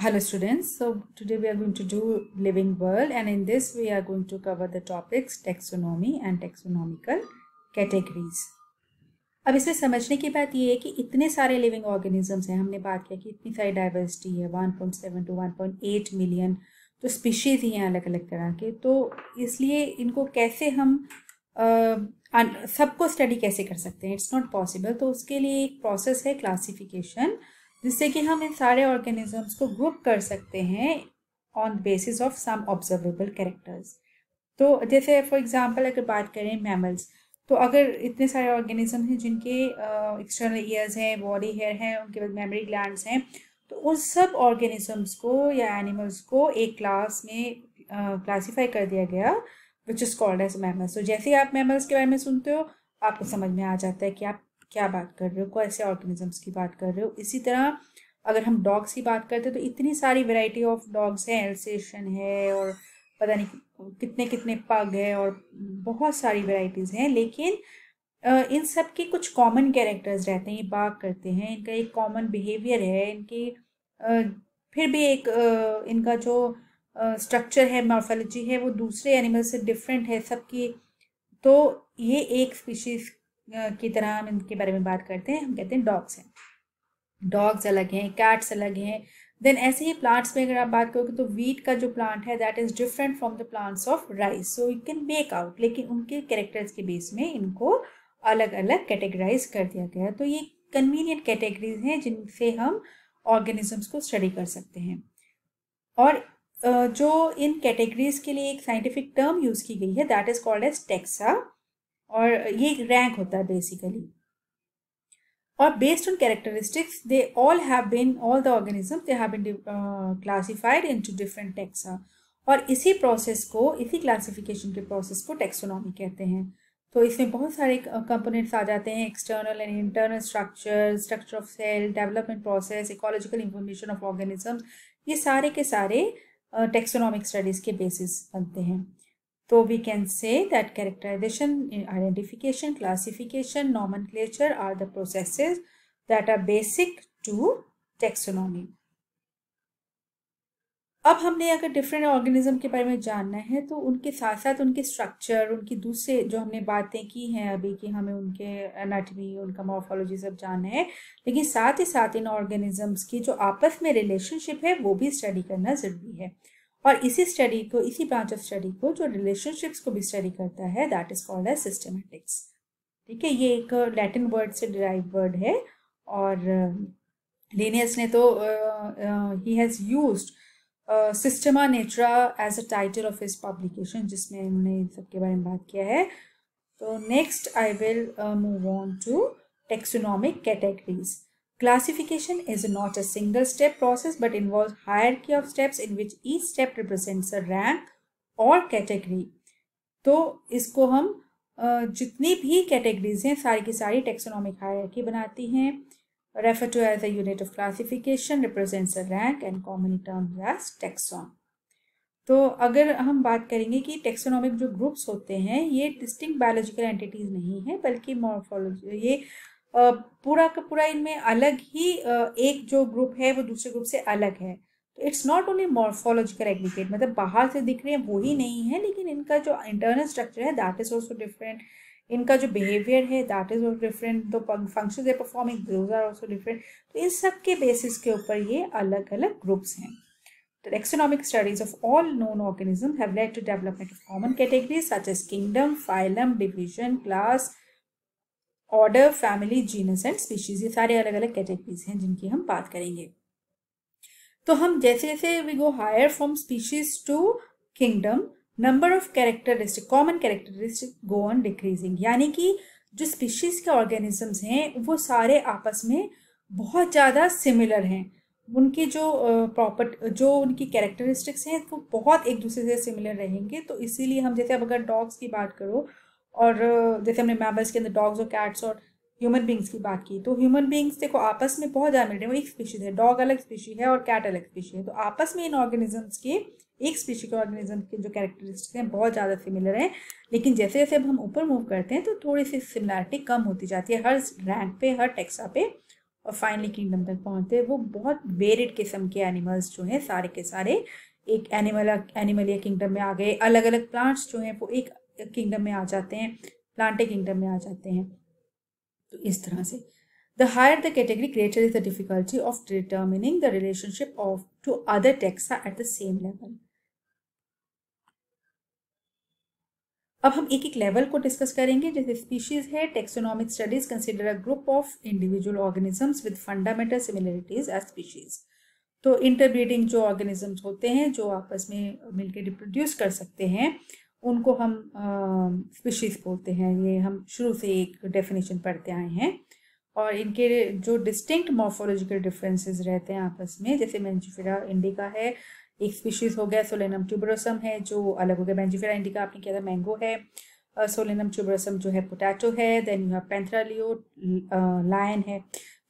Hello students, so today we are going to do living world and in this we are going to cover the topics taxonomy and taxonomical categories. अब इसमें समझने की बात ये है कि इतने सारे लिविंग ऑर्गेनिजम्स हैं। हमने बात किया कि इतनी सारी डाइवर्सिटी है 1.7 टू 1.8 मिलियन तो स्पीशीज़ ही हैं अलग अलग तरह के। तो इसलिए इनको कैसे हम सबको स्टडी कैसे कर सकते हैं? इट्स नॉट पॉसिबल तो उसके लिए एक प्रोसेस है क्लासिफिकेशन जिससे कि हम इन सारे ऑर्गेनिजम्स को ग्रुप कर सकते हैं on basis of some observable characters तो जैसे फॉर एग्जांपल अगर बात करें मैमल्स तो अगर इतने सारे ऑर्गेनिज्म हैं जिनके एक्सटर्नल ईयर्स हैं बॉडी हेयर हैं, उनके बाद मेमोरी ग्लैंड्स हैं तो उन सब ऑर्गेनिजम्स को या एनिमल्स को एक क्लास में क्लासीफाई कर दिया गया which is called as mammals तो जैसे ही आप मैमल्स के बारे में सुनते हो, आपको समझ में आ जाता है कि आप क्या बात कर रहे हो? कौन से ऑर्गेनिजम्स की बात कर रहे हो? इसी तरह अगर हम डॉग्स की बात करते हैं तो इतनी सारी वेराइटी ऑफ़ डॉग्स हैं एल्सेशन है और पता नहीं कितने कितने पग है और बहुत सारी वेराइटीज़ हैं, लेकिन इन सब के कुछ कॉमन कैरेक्टर्स रहते हैं, ये बाग करते हैं। इनका एक कॉमन बिहेवियर है, इनकी फिर भी एक इनका जो स्ट्रक्चर है मॉर्फोलॉजी है, वो दूसरे एनिमल से डिफरेंट है, सबकी तो ये एक स्पीशीज़ की तरह हम इनके बारे में बात करते हैं। हम कहते हैं डॉग्स हैं। डॉग्स अलग हैं कैट्स अलग हैं। देन ऐसे ही प्लांट्स में अगर आप बात करोगे तो वीट का जो प्लांट है that is different from the plants of rice so you can make out लेकिन उनके कैरेक्टर्स के बेस में इनको अलग अलग कैटेगराइज कर दिया गया तो ये कन्वीनियंट कैटेगरीज हैं जिनसे हम ऑर्गेनिजम्स को स्टडी कर सकते हैं। और जो इन कैटेगरीज के लिए एक साइंटिफिक टर्म यूज़ की गई है that is called as taxa और ये रैंक होता है बेसिकली और based on characteristics they all have been all the organism they have been classified into different taxa और इसी प्रोसेस को इसी क्लासिफिकेशन के प्रोसेस को टेक्सोनॉमी कहते हैं. तो इसमें बहुत सारे कंपोनेंट्स आ जाते हैं external and internal structure structure of cell development process ecological information of organism ये सारे के सारे टेक्सोनॉमिक uh, स्टडीज़ के बेसिस बनते हैं. So we can say that characterization, identification, classification, nomenclature are the processes that are basic to taxonomy. अब हमने अगर डिफरेंट ऑर्गेनिज्म के बारे में जानना है तो उनके साथ साथ उनके स्ट्रक्चर उनकी दूसरे जो हमने बातें की हैं अभी कि हमें उनके एनाटमी उनका मॉर्फोलॉजी सब जानना है लेकिन साथ ही साथ इन ऑर्गेनिजम्स की जो आपस में रिलेशनशिप है वो भी स्टडी करना ज़रूरी है और इसी स्टडी को, इसी ब्रांच ऑफ़ स्टडी को जो रिलेशनशिप्स को भी स्टडी करता है that is called as systematics ठीक है, ये एक लैटिन वर्ड से डिराइव वर्ड है और लेनियस ने तो ही has use Systema Naturae as a title of his publication जिसमें उन्होंने इन सब के बारे में बात किया है। तो next I will move on to taxonomic categories Classification is not a single step process, but involves hierarchy of steps in which each step represents a rank or category. तो इसको हम जितनी भी कैटेगरीज हैं, सारी की सारी टेक्सोनॉमिक हायरकी बनाती हैं refer to as a unit of classification represents a rank and common term as taxon तो अगर हम बात करेंगे कि टेक्सोनॉमिक जो ग्रुप्स होते हैं, ये डिस्टिंग बायोलॉजिकल एंटिटीज नहीं है, बल्कि मॉर्फोलॉजी ये पूरा का पूरा इनमें अलग ही एक जो ग्रुप है वो दूसरे ग्रुप से अलग है। तो it's not only morphological aggregate मतलब बाहर से दिख रहे हैं वो ही नहीं है लेकिन इनका जो इंटरनल स्ट्रक्चर है दैट इज़ ऑल्सो डिफरेंट इनका जो बिहेवियर है दैट इज़ ऑल्सो डिफरेंट दो फ़ंक्शन है performing those are also different तो इन सब के बेसिस के ऊपर ये अलग अलग ग्रुप्स हैं। The taxonomic studies of all known organisms have led to development of common categories such as kingdom, phylum, division, class, order family genus and species ये सारे अलग अलग कैटेगरीज हैं जिनकी हम बात करेंगे। तो हम जैसे जैसे we go higher from species to kingdom number of characteristic common characteristic go on decreasing यानी कि जो स्पीशीज के ऑर्गेनिजम्स हैं, वो सारे आपस में बहुत ज़्यादा सिमिलर हैं। उनके जो प्रॉपर्ट जो उनकी कैरेक्टरिस्टिक्स हैं, वो बहुत एक दूसरे से सिमिलर रहेंगे। तो इसीलिए हम जैसे अब अगर डॉग्स की बात करो और जैसे हमने मैमल्स के अंदर डॉग्स और कैट्स और ह्यूमन बींग्स की बात की तो ह्यूमन बींग्स देखो आपस में बहुत ज़्यादा मिल रहे हैं, वो एक स्पीशीज है डॉग अलग स्पीशी है और कैट अलग स्पीशी है तो आपस में इन ऑर्गेनिजम्स के, एक स्पीशी के ऑर्गेनिज्म के जो कैरेक्टरिस्टिक्स हैं बहुत ज़्यादा सिमिलर हैं, लेकिन जैसे जैसे अब हम ऊपर मूव करते हैं तो थोड़ी सी सिमिलैरिटी कम होती जाती है, हर रैंक पे, हर टेक्सा पे, और फाइनली किंगडम तक पहुँचते हैं, वो बहुत वेरिड किस्म के एनिमल्स जो हैं सारे के सारे, एक एनिमल एनिमल या किंगडम में आ गए अलग अलग प्लांट्स जो हैं, वो एक किंगडम में आ जाते हैं प्लांटे किंगडम में आ जाते हैं। तो इस तरह से। The higher the category greater is the difficulty of determining the relationship of to other taxa at the same level अब हम एक एक लेवल को डिस्कस करेंगे। जैसे स्पीशीज है taxonomic studies consider a group of individual organisms with fundamental similarities as species तो interbreeding जो ऑर्गेनिजम्स होते हैं, जो आपस में मिलकर रिप्रोड्यूस कर सकते हैं उनको हम स्पीशीज बोलते हैं। ये हम शुरू से एक डेफिनेशन पढ़ते आए हैं। और इनके जो डिस्टिंक्ट मॉर्फोलॉजिकल डिफरेंसेस रहते हैं आपस में, जैसे मेंजिफेरा इंडिका है, एक स्पीशीज हो गया सोलेनम ट्यूबरोसम है, जो अलग हो गया। बेंजिफेरा इंडिका आपने किया था मैंगो है। सोलेनम ट्यूबरोसम जो है पोटैटो है then you have Panthera leo lion है।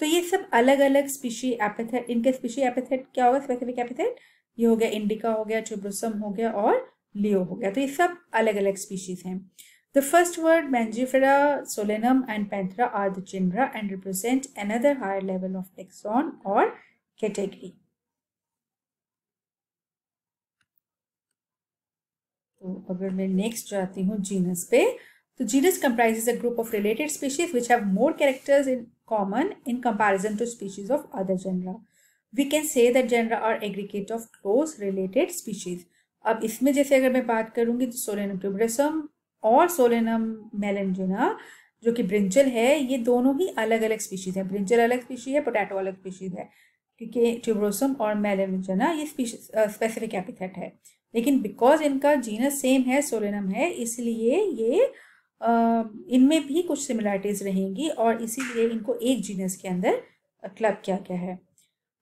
तो ये सब अलग अलग स्पीशी एपिथेट इनके स्पीशी एपिथेट क्या होगा? स्पेसिफिक एपिथेट ये हो गया इंडिका हो गया ट्यूबरोसम हो गया और लियो हो गया। तो ये सब अलग अलग स्पीशीज हैं। The first word Mangifera Solanum and Panthera are the genera and represent another higher level of taxon और कैटेगरी तो अगर मैं नेक्स्ट जाती हूँ जीनस पे तो genus comprise a group of related species which have more characters in common in comparison to species of other genera we can say that genera are aggregate of close related species अब इसमें जैसे अगर मैं बात करूँगी तो Solanum ट्यूबरसम और Solanum मेलेंजिना, जो कि ब्रिंजल है, ये दोनों ही अलग अलग स्पीशीज हैं। ब्रिंजल अलग स्पीशी है, पोटैटो अलग स्पीशीज है, क्योंकि ट्यूब्रोसम और मेलेंजिना ये स्पेसिफिक एपिथेट है। लेकिन बिकॉज़ इनका जीनस सेम है, सोलेनम है, इसलिए ये इनमें भी कुछ सिमिलरिटीज रहेंगी और इसीलिए इनको एक जीनस के अंदर क्लब किया गया है।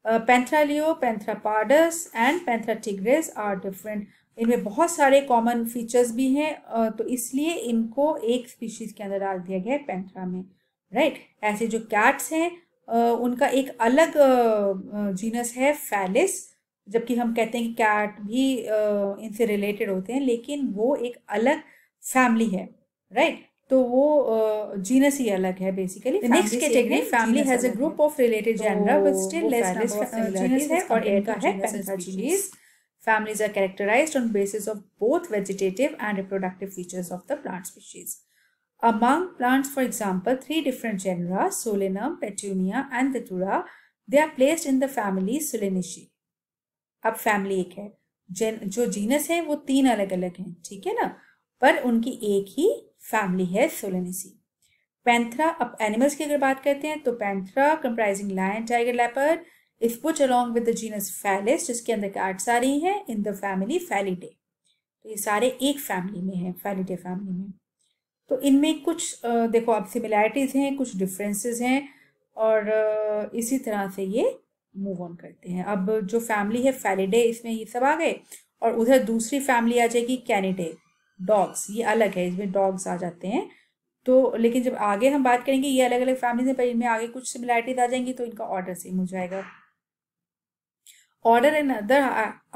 Panthera leo panthera pardus and panthera tigris are different इनमें बहुत सारे कॉमन फीचर्स भी हैं तो इसलिए इनको एक स्पीशीज के अंदर डाल दिया गया है पेंथ्रा में राइट ऐसे जो कैट्स हैं उनका एक अलग जीनस है फैलिस जबकि हम कहते हैं कि कैट भी इनसे रिलेटेड होते हैं, लेकिन वो एक अलग फैमिली है राइट तो वो जीनस ही अलग है basically next category family has a group of related genera but still less number of genus है और इनका है पैंथाजीनीस families are characterized on basis of both vegetative and reproductive features of the plant species among plants for example three different genera Solanum petunia and datura they are placed in the family Solanaceae अब family एक है। जो genus है वो तीन अलग अलग हैं ठीक है ना? पर उनकी एक ही फैमिली है सोलेनेसी। पैंथरा, अब एनिमल्स की अगर बात करते हैं तो Panthera comprising lion tiger leopard if put along with the genus Felis जिसके अंदर आ रही हैं इन द फैमिली फैलिडे तो ये सारे एक फैमिली में हैं फैलिडे फैमिली में। तो इनमें कुछ देखो, अब सिमिलैरिटीज़ हैं, कुछ डिफरेंसेस हैं, और इसी तरह से ये मूव ऑन करते हैं। अब जो फैमिली है फैलिडे इसमें ये सब आ गए, और उधर दूसरी फैमिली आ जाएगी कैनिडे डॉग्स ये अलग है, इसमें डॉग्स आ जाते हैं। तो लेकिन जब आगे हम बात करेंगे, ये अलग अलग फैमिली हैं, पर इनमें आगे कुछ सिमिलैरिटीज आ जाएँगी तो इनका ऑर्डर सेम हो जाएगा। Order in other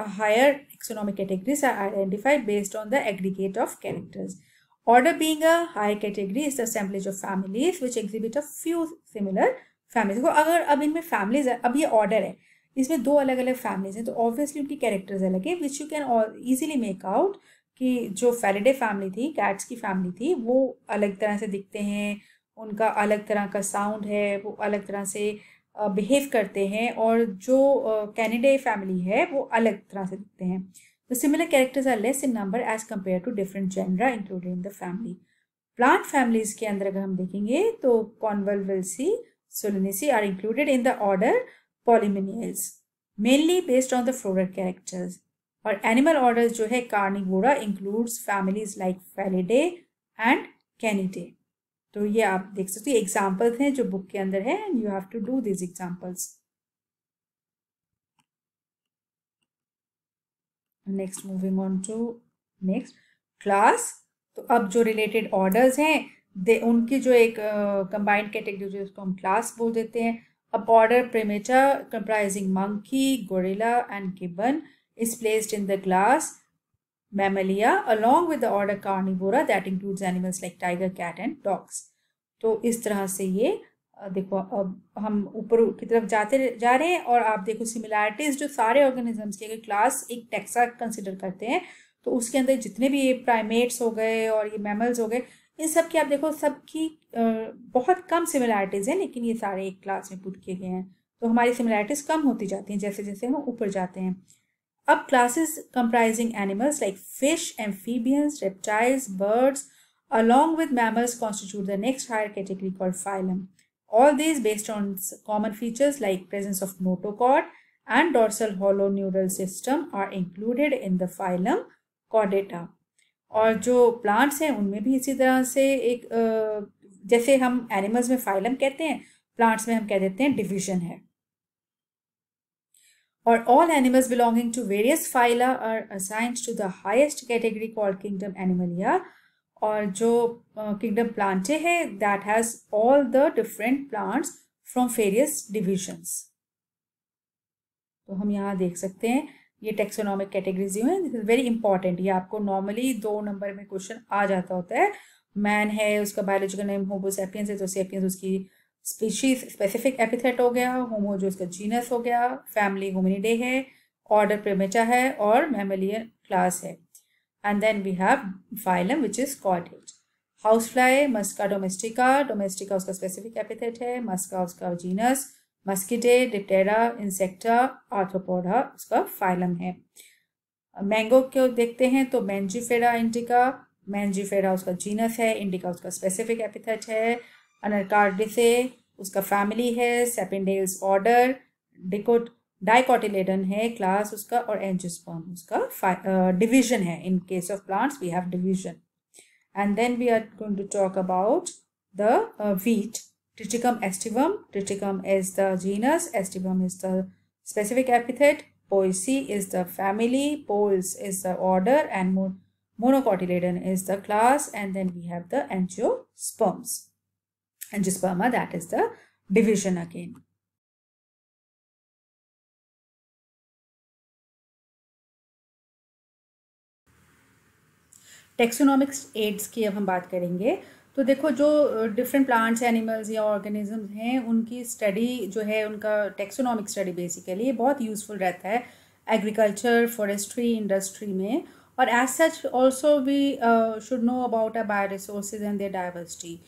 higher economic categories are identified based on the aggregate of characters order being a higher category is the assemblage of families which exhibit a few similar families को अगर अब इनमें families अब ये order है, इसमें दो अलग अलग फैमिलीज़ हैं तो ऑब्वियसली उनकी कैरेक्टर्स अलग है which you can easily make out कि जो फैरिडे फैमिली थी कैट्स की फैमिली थी, वो अलग तरह से दिखते हैं, उनका अलग तरह का साउंड है, वो अलग तरह से बिहेव करते हैं और जो कैनेडे फैमिली है, वो अलग तरह से दिखते हैं। The similar characters are less in number as compare to different genera included in the family plant families के अंदर अगर हम देखेंगे तो Convolvulaceae Solanaceae are included in the order Polemoniales mainly based on the floral characters और animal order जो है Carnivora includes families like Felidae and Canidae तो ये आप देख सकते हो एग्जाम्पल्स हैं जो बुक के अंदर है and you have to do this examples next moving on to next class तो अब जो रिलेटेड ऑर्डर्स हैं दे उनकी जो एक कंबाइंड कैटेगरी जो उसको हम क्लास बोल देते हैं. अब order Primata comprising monkey gorilla and gibbon is placed in the class mammalia along with the order carnivora that includes animals like tiger, cat and dogs. तो इस तरह से ये देखो, अब हम ऊपर की तरफ़ जाते जा रहे हैं और आप देखो सिमिलैरिटीज जो सारे ऑर्गेनिजम्स के अगर क्लास एक टेक्सा कंसिडर करते हैं तो उसके अंदर जितने भी ये प्राइमेट्स हो गए और ये मैमल्स हो गए, इन सब की आप देखो सबकी बहुत कम सिमिलैरिटीज़ हैं, लेकिन ये सारे एक क्लास में पुट किए गए हैं। तो हमारी सिमिलैरिटीज़ कम होती जाती हैं जैसे जैसे हम ऊपर जाते हैं। अब classes comprising animals like fish amphibians reptiles birds along with mammals constitute the next higher category called phylum. All these based on common features like presence of notochord and dorsal hollow neural system are included in the phylum Chordata. और जो plants हैं उनमें भी इसी तरह से एक जैसे हम एनिमल्स में फाइलम कहते हैं प्लांट्स में हम कह देते हैं डिविजन है और all animals belonging to various phyla are assigned to the highest category called kingdom Animalia और जो किंगडम प्लांटे है that has all the different plants from various divisions तो हम यहाँ देख सकते हैं, ये टेक्सोनॉमिक कैटेगरीज है दिस इज़ वेरी इंपॉर्टेंट ये आपको नॉर्मली दो नंबर में क्वेश्चन आ जाता होता है. मैन है, उसका बायोलॉजिकल नेम होमोसेपियंस है तो सेपियंस उसकी स्पीशीज स्पेसिफिक एपिथेट हो गया होमो जो उसका जीनस हो गया फैमिली होमिनिडे है ऑर्डर प्रेमेचा है और मेमलियन क्लास है। And then we have phylum which is Chordata house fly Musca domestica domestica उसका स्पेसिफिक एपिथेट है मस्का उसका genus Muscidae Diptera Insecta Arthropoda उसका फाइलम है। मैंगो को देखते हैं तो मैंजीफेरा इंडिका मैंजीफेरा उसका जीनस है इंडिका उसका स्पेसिफिक एपिथेट है अनरकार्डिसे उसका फैमिली है सेपेंडेल्स ऑर्डर डिकोट डाइकोटिलेडन है क्लास उसका और एंजिस्पर्म उसका डिवीजन है in case of plants we have division and then we are going to talk about the wheat Triticum aestivum. Triticum is the genus, aestivum is the specific epithet, Poaceae is the family, Poles is the order, and Mon Monocotyledon is the class, and then we have the angiosperms. Angiosperma, that is the division again. Taxonomics aids की अब हम बात करेंगे। तो देखो जो different plants animals या organisms हैं उनकी स्टडी जो है उनका टेक्सोनॉमिक स्टडी बेसिकली बहुत यूज़फुल रहता है एग्रीकल्चर फॉरेस्ट्री इंडस्ट्री में। और as such also we should know about a bio resources and their diversity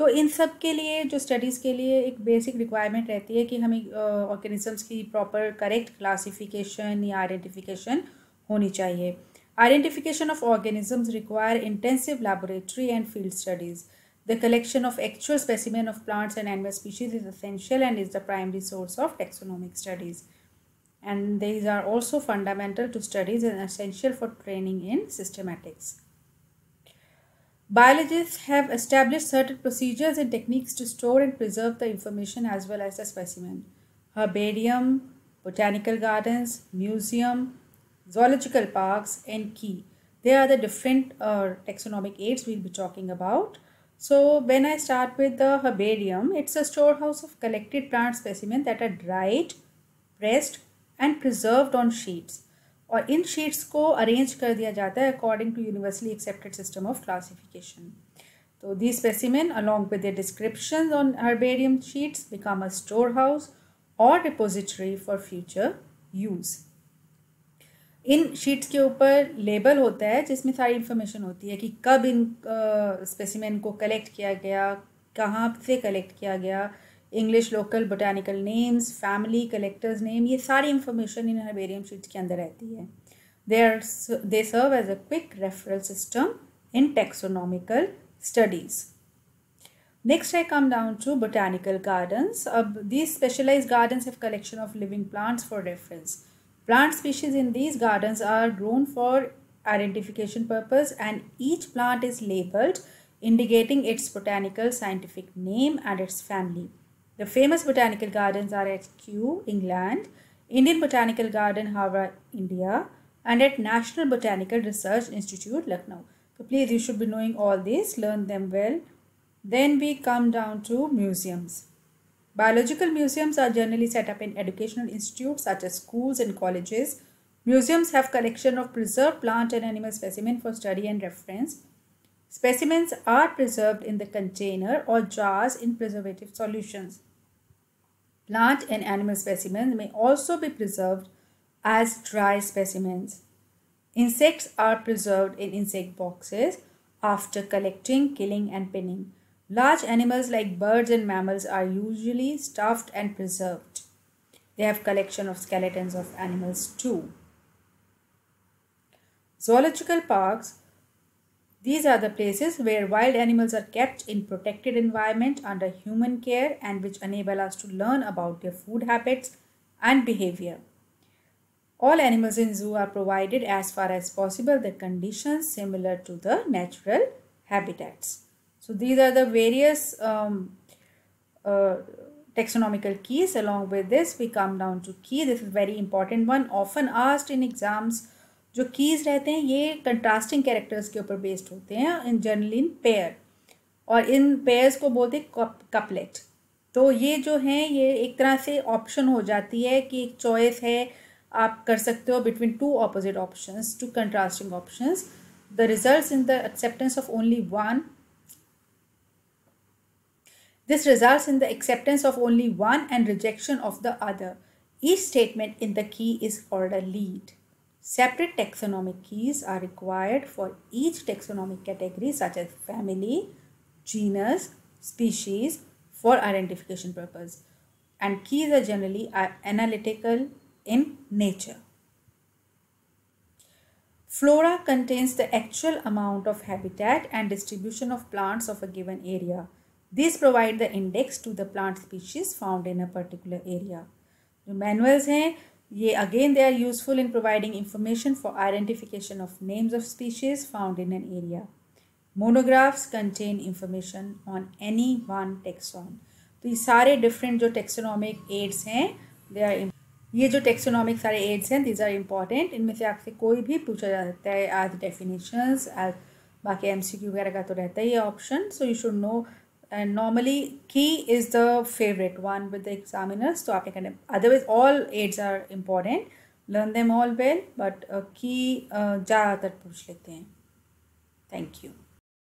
तो इन सब के लिए, जो स्टडीज़ के लिए एक बेसिक रिक्वायरमेंट रहती है कि हमें ऑर्गेनिजम्स की प्रॉपर करेक्ट क्लासिफिकेशन या आइडेंटिफिकेशन होनी चाहिए। Identification of organisms require intensive laboratory and field studies the collection of actual specimen of plants and animal species is essential and is the primary source of taxonomic studies and these are also fundamental to studies and essential for training in systematics Biologists have established certain procedures and techniques to store and preserve the information as well as the specimen. Herbarium, botanical gardens, museum, zoological parks, and key. They are the different uh, taxonomic aids we'll be talking about. So when I start with the herbarium, it's a storehouse of collected plant specimens that are dried, pressed and preserved on sheets. और इन sheets को arrange कर दिया जाता है according to universally accepted system of classification तो the specimen along with description on herbarium sheets become a store house और depository for future use इन sheets के ऊपर लेबल होता है जिसमें सारी इन्फॉर्मेशन होती है कि कब इन स्पेसिमेन uh, को कलेक्ट किया गया कहाँ से कलेक्ट किया गया English local botanical names family collectors name ये सारी इन्फॉर्मेशन इन हर्बेरियम शीट्स के अंदर रहती है they are they serve as a quick referral system in taxonomical studies Next, I come down to botanical gardens. Uh, these specialized gardens have collection of living plants for reference. Plant species in these gardens are grown for identification purpose and each plant is labeled indicating its botanical scientific name and its family. The famous botanical gardens are at Kew, England, Indian Botanical Garden, Havra, India, and at National Botanical Research Institute, Lucknow. So please, you should be knowing all these, learn them well. Then we come down to museums. Biological museums are generally set up in educational institutes such as schools and colleges. Museums have collection of preserved plant and animal specimen for study and reference. Specimens are preserved in the container or jars in preservative solutions. Plant and animal specimens may also be preserved as dry specimens. Insects are preserved in insect boxes after collecting, killing and pinning. Large animals like birds and mammals are usually stuffed and preserved. They have collection of skeletons of animals too. Zoological parks these are the places where wild animals are kept in protected environment under human care and which enable us to learn about their food habits and behavior. All animals in zoo are provided as far as possible the conditions similar to the natural habitats. So these are the various um, uh, taxonomical keys. Along with this, we come down to key. This is very important one often asked in exams जो keys रहते हैं, ये contrasting characters के ऊपर based होते हैं इन generally in pair और इन pairs को बोलते हैं कपलेट तो ये जो हैं, ये एक तरह से ऑप्शन हो जाती है कि एक चॉइस है, आप कर सकते हो between two opposite options two contrasting options the results in the acceptance of only one results in the acceptance of only one and rejection of the other. Each statement in the key is called a lead. Separate taxonomic keys are required for each taxonomic category such as family, genus, species for identification purpose and keys are generally analytical in nature. Flora contains the actual amount of habitat and distribution of plants of a given area. These provide the index to the plant species found in a particular area. Manuals हैं ये again they are useful in providing information for identification of names of species found in an area monographs contain information on any one taxon तो ये सारे different जो taxonomic ads हैं they are ये जो taxonomic सारे एड्स हैं these are important इनमें से आपसे कोई भी पूछा जा सकता है एज डेफिनेशन एज बाकी एम सी क्यू वगैरह का तो रहता ही option so you should know and normally key is the favourite one with the examiners तो आपने करने otherwise all aids are important learn them all well but key ज़्यादातर पूछ लेते हैं। Thank you